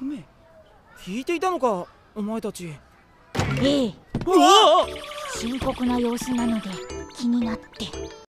梅聞いていたのかお前たち。ええ。深刻な様子なので気になって。